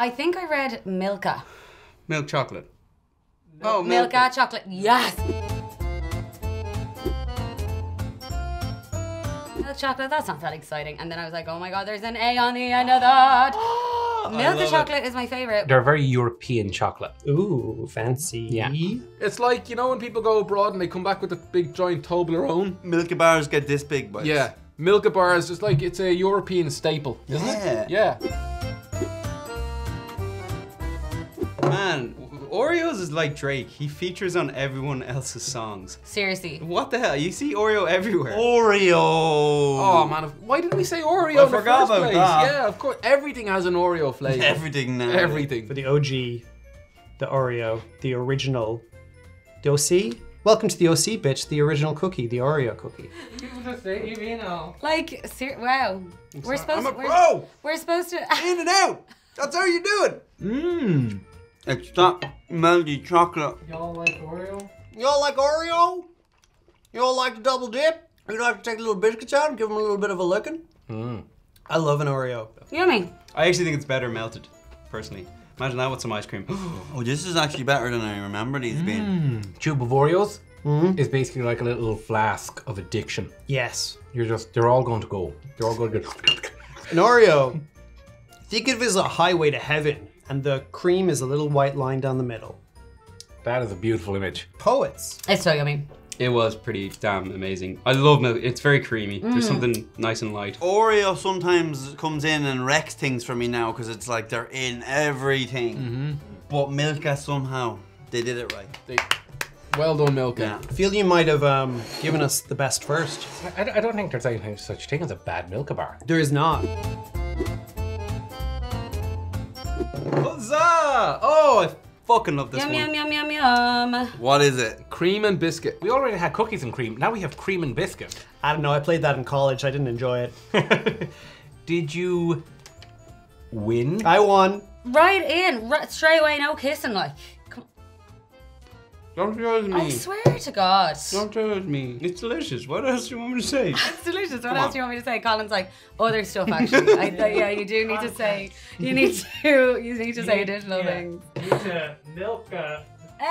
I think I read Milka. Milk chocolate. Oh, Milka chocolate. Yes. Milk chocolate. That's not that exciting. And then I was like, oh my god, there's an A on the end of that. Milka love it. chocolate is my favorite. They're very European chocolate. Ooh, fancy. Yeah. It's like, you know, when people go abroad and they come back with a big giant Toblerone? Milky bars get this big, but Yeah. Milka bars is just like, it's a European staple, isn't Yeah. it? Yeah. Man, Oreos is like Drake. He features on everyone else's songs. Seriously. What the hell? You see Oreo everywhere. Oreo. Oh man, why didn't we say Oreo I in the forgot first about place? that. Yeah, of course. Everything has an Oreo flavor. Everything now. Everything. For the OG, the Oreo, the original, the OC. Welcome to the OC, bitch. The original cookie, the Oreo cookie. Oh. Like, ser- wow. We're supposed I'm a to. We're, pro. we're supposed to. In and out. That's how you do it. Mmm. It's that melty chocolate. Y'all like Oreo? Y'all like Oreo? Y'all like to double dip? You'd like to take the little biscuits out and give them a little bit of a licking? Mm. I love an Oreo. Yummy. I actually think it's better melted, personally. Imagine that with some ice cream. Oh, this is actually better than I remember these being. Mm. Tube of Oreos mm-hmm. is basically like a little flask of addiction. Yes. You're just, they're all going to go. They're all going to go. An Oreo, think of it as a highway to heaven, and the cream is a little white line down the middle. That is a beautiful image. Poets. It's so yummy. it was pretty damn amazing. I love milk. It's very creamy. There's something nice and light. Oreo sometimes comes in and wrecks things for me now because it's like they're in everything. But Milka somehow, they did it right. They, well done, Milka. Yeah. I feel you might have um, given us the best first. I, I don't think there's any such thing as a bad Milka bar. There is not. Huzzah! Oh, I fucking love this Yum, one. yum, yum, yum, yum. What is it? Cream and biscuit. We already had cookies and cream. Now we have cream and biscuit. I don't know. I played that in college. I didn't enjoy it. Did you win? I won. Right in. Right, straight away, no kissing, like. Come Don't judge me. I swear to God. Don't judge me. It's delicious. What else do you want me to say? It's delicious. What else do you want me to say? Colin's like oh, other stuff. Actually, I, th- yeah, you do need to say. You need to. You need to say additional things. Milka. Hey!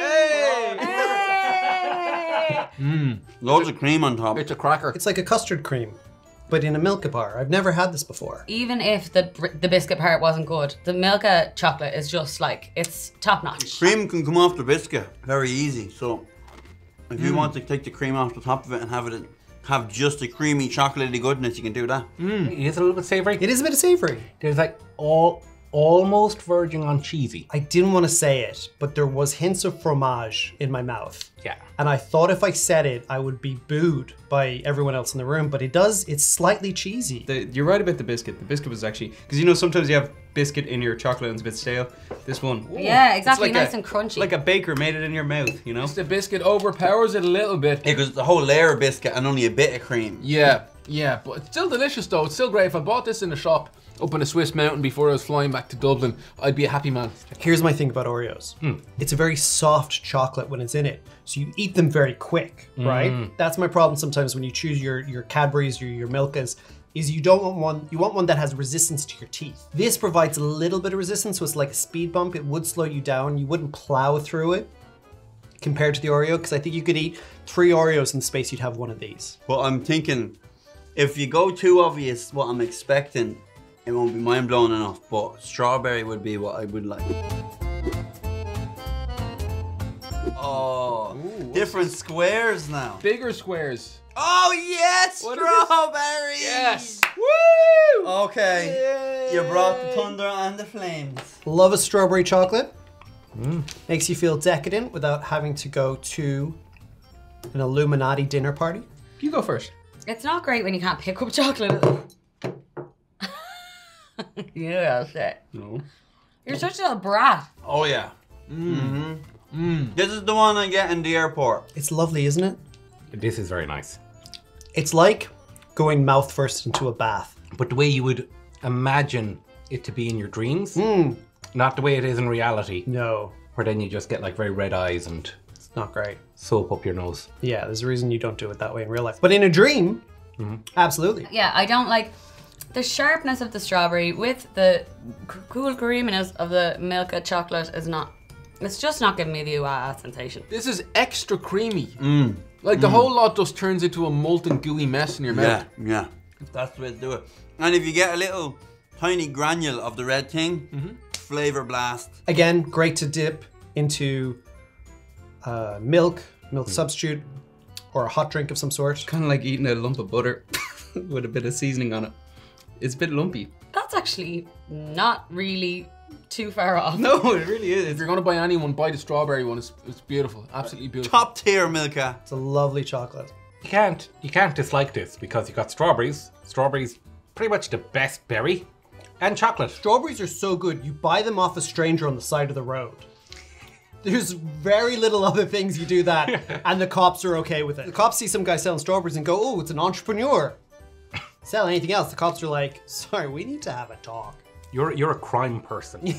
Hey! Hey! Mmm. Loads of cream on top. It's a cracker. It's like a custard cream, but in a Milka bar. I've never had this before. Even if the the biscuit part wasn't good, the Milka uh, chocolate is just like it's top notch. Cream can come off the biscuit very easy. So if you mm. want to take the cream off the top of it and have it have just a creamy chocolatey goodness, you can do that. Mm. It is a little bit savory. It is a bit of savory. There's like all almost verging on cheesy. I didn't want to say it, but there was hints of fromage in my mouth. Yeah. And I thought if I said it, I would be booed by everyone else in the room, but it does, it's slightly cheesy. The, you're right about the biscuit. The biscuit was actually because you know sometimes you have biscuit in your chocolate and it's a bit stale. This one, ooh, Yeah, it's exactly, like nice a- and crunchy. Like a baker made it in your mouth, you know. The biscuit overpowers it a little bit. Yeah, because the whole layer of biscuit and only a bit of cream. Yeah, yeah, but it's still delicious though. It's still great. If I bought this in the shop up in the Swiss mountain before I was flying back to Dublin, I'd be a happy man. Here's my thing about Oreos. Hmm. It's a very soft chocolate when it's in it. So you eat them very quick, hmm. right? That's my problem sometimes when you choose your, your Cadbury's, your, your Milkas, is you don't want one, you want one that has resistance to your teeth. This provides a little bit of resistance, so it's like a speed bump. It would slow you down. You wouldn't plow through it compared to the Oreo, because I think you could eat three Oreos in the space you'd have one of these. Well, I'm thinking, if you go too obvious what I'm expecting, it won't be mind blowing enough. But strawberry would be what I would like. Oh, different squares now. Bigger squares. Oh yes, What is this? strawberry. Yes. Woo! Okay, you brought the thunder and the flames. Love a strawberry chocolate. Mm. Makes you feel decadent without having to go to an Illuminati dinner party. You go first. It's not great when you can't pick up chocolate. yeah, shit. No. You're such a little brat. Oh yeah. Mm. Mm. This is the one I get in the airport. It's lovely, isn't it? This is very nice. It's like going mouth first into a bath. But the way you would imagine it to be in your dreams, Mm. not the way it is in reality, No, where then you just get like very red eyes and it's not great. Soap up your nose. Yeah, there's a reason you don't do it that way in real life. But in a dream, mm-hmm. absolutely. Yeah, I don't like. the sharpness of the strawberry with the cool creaminess of the Milka chocolate is not. It's just not giving me the ooh sensation. This is extra creamy. Mm. Like the mm. whole lot just turns into a molten gooey mess in your Yeah, mouth. yeah. That's the way to do it. And if you get a little tiny granule of the red thing, mm-hmm. flavor blast. Again, great to dip into uh, milk, milk substitute, or a hot drink of some sort. Kind of like eating a lump of butter with a bit of seasoning on it. It's a bit lumpy. That's actually not really too far off. No, it really is. If you're gonna buy any one, buy the strawberry one. It's, it's beautiful, absolutely beautiful. Top tier Milka. It's a lovely chocolate. You can't you can't dislike this because you got strawberries. Strawberries pretty much the best berry. And chocolate. Strawberries are so good, you buy them off a stranger on the side of the road. There's very little other things you do that, and the cops are okay with it. The cops see some guy selling strawberries and go, oh, it's an entrepreneur. Sell anything else. The cops are like, sorry, we need to have a talk. You're you're a crime person.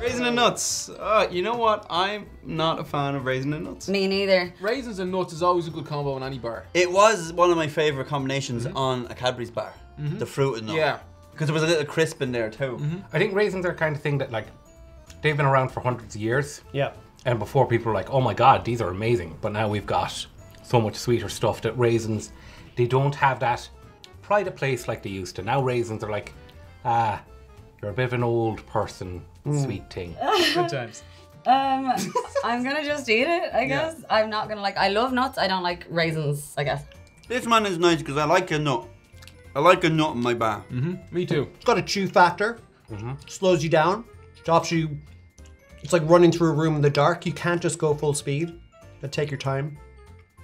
Raisin and nuts. Uh, you know what? I'm not a fan of raisin and nuts. Me neither. Raisins and nuts is always a good combo in any bar. It was one of my favorite combinations on a Cadbury's bar. The fruit and nut. Yeah. Because there was a little crisp in there too. I think raisins are the kind of thing that like they've been around for hundreds of years. Yeah. And before people were like, oh my god, these are amazing. But now we've got so much sweeter stuff that raisins, they don't have that pride of place like they used to. Now raisins are like, ah, you're a bit of an old person sweet thing. Good times. Um, I'm gonna just eat it. I guess I'm not gonna like. I love nuts. I don't like raisins. I guess. This one is nice because I like a nut. I like a nut in my bar. Mm-hmm. Me too. It's got a chew factor, mm-hmm. slows you down, stops you. It's like running through a room in the dark. You can't just go full speed. But take your time.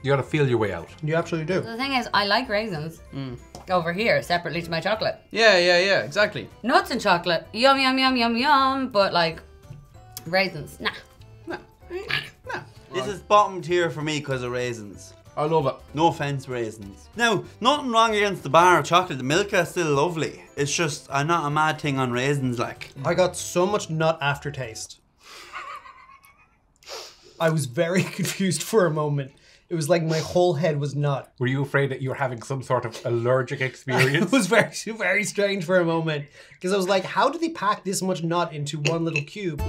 You gotta feel your way out. You absolutely do. The thing is, I like raisins mm. over here separately to my chocolate. Yeah, yeah, yeah, exactly. Nuts and chocolate, yum yum yum yum yum. But like raisins, nah. No, no. This is bottom tier for me because of raisins. I love it. No offense, raisins. Now, nothing wrong against the bar of chocolate. The Milka is still lovely. It's just I'm not a mad thing on raisins. Like I got so much nut aftertaste. I was very confused for a moment. It was like my whole head was nut. Were you afraid that you were having some sort of allergic experience? It was very, very strange for a moment because I was like, how did they pack this much nut into one little cube?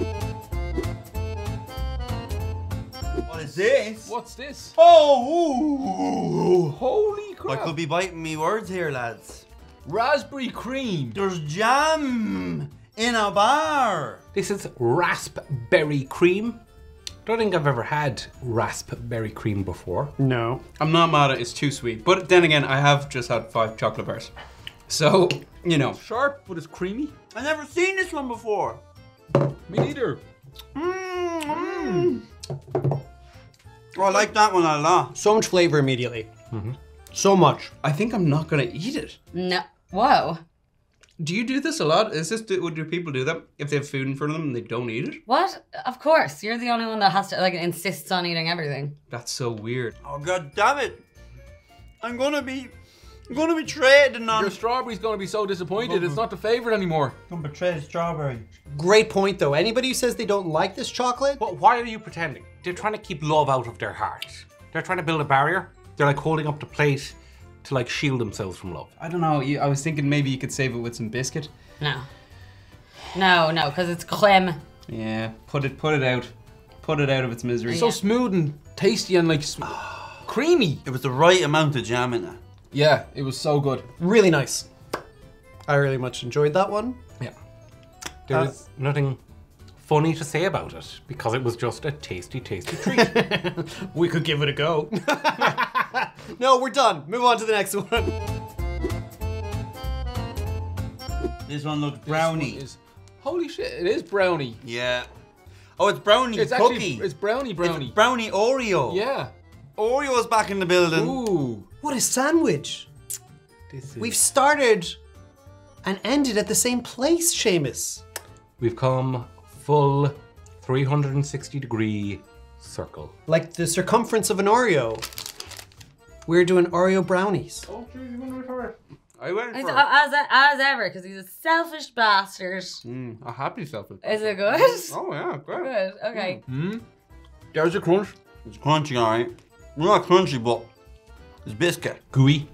Is this? What's this? Oh, Holy crap. I could be biting me words here, lads. Raspberry cream. There's jam in a bar. this is raspberry cream. Don't think I've ever had raspberry cream before. No. I'm not mad at it. It's too sweet. But then again, I have just had five chocolate bars. So, you know. Sharp, but it's creamy. I never seen this one before. Me neither. Mm. Oh, I like that one a lot. So much flavor immediately. Mm -hmm. So much. I think I'm not going to eat it. No. Whoa. Do you do this a lot? Is this do, do people do that if they have food in front of them and they don't eat it? What? Of course, you're the only one that has to like insists on eating everything. That's so weird. Oh god damn it! I'm gonna be, I'm gonna betray the non. Your strawberry's gonna be so disappointed. It's not the favorite anymore. Gonna betray the strawberry. Great point though. Anybody who says they don't like this chocolate, But why are you pretending? They're trying to keep love out of their heart. They're trying to build a barrier. They're like holding up the plate to like shield themselves from love. I don't know. you- I was thinking maybe you could save it with some biscuit. No. No, no, because it's clem. Yeah, put it put it out. Put it out of its misery. So smooth and tasty and like sm- creamy. It was the right amount of jam in it. Yeah, it was so good. really nice. I really much enjoyed that one. Yeah. There Uh, is nothing funny to say about it because it was just a tasty, tasty treat. We could give it a go. no, we're done. Move on to the next one. This one looks This brownie. one is- holy shit! It is brownie. Yeah. Oh, it's brownie It's cookie. actually it's brownie brownie. It's brownie Oreo. yeah. Oreo's back in the building. Ooh. What a sandwich. this is, We've started and ended at the same place, Seamus. we've come full 360 degree circle. Like the circumference of an Oreo. We're doing Oreo brownies. I went It's, for uh, as as ever, because he's a selfish bastard. mm, a happy self. Is it good? Oh yeah, great. Good. Okay. Hmm. There's a crunch. It's crunchy, alright. Well, not crunchy, but It's biscuit. Gooey,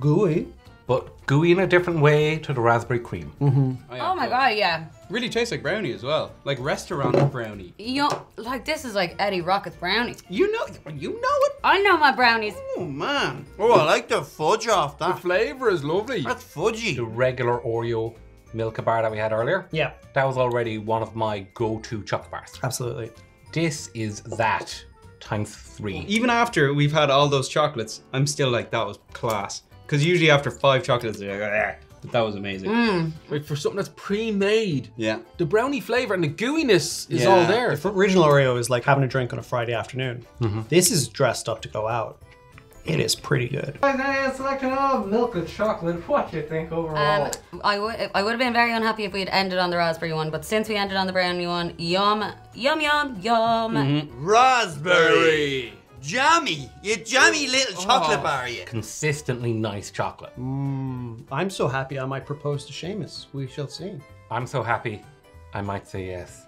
Gooey. But gooey in a different way to the raspberry cream. Mm-hmm. Oh, oh my god, yeah. Really tastes like brownie as well. Like restaurant brownie. You know, like this is like Eddie Rocket's brownies. You know, you know it. I know my brownies. Oh man. Oh, I like the fudge off The that. flavour is lovely. That's fudgy. The regular Oreo Milka bar that we had earlier, Yeah, that was already one of my go-to chocolate bars. absolutely. This is that times three. Even after we've had all those chocolates, I'm still like that was class. Because usually after five chocolates, you're like, "Ah," but that was amazing. Like for something that's pre-made. Yeah. The brownie flavour and the gooiness is Yeah. all there. If original Oreo is like having a drink on a Friday afternoon, this is dressed up to go out. It is pretty good. selection of milk and chocolate. What do you think overall? Um, I would I would have been very unhappy if we had ended on the raspberry one, but since we ended on the brownie one, yum, yum, yum, yum. Raspberry. Jammy. You jammy oh. little chocolate Oh. bar, you. Consistently nice chocolate. Mmm. I'm so happy I might propose to Seamus. We shall see. I'm so happy, I might say yes.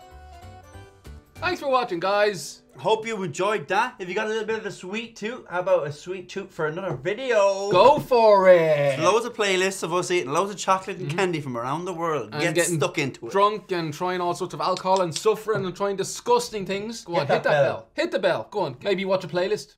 Thanks for watching, guys. Hope you enjoyed that. If you got a little bit of a sweet tooth, how about a sweet tooth for another video? Go for it. Loads of playlists of us eating loads of chocolate and mm-hmm. candy from around the world. And Get getting stuck into it. Drunk and trying all sorts of alcohol and suffering and trying disgusting things. Go on, that hit that bell. bell. Hit the bell. Go on. Maybe watch a playlist.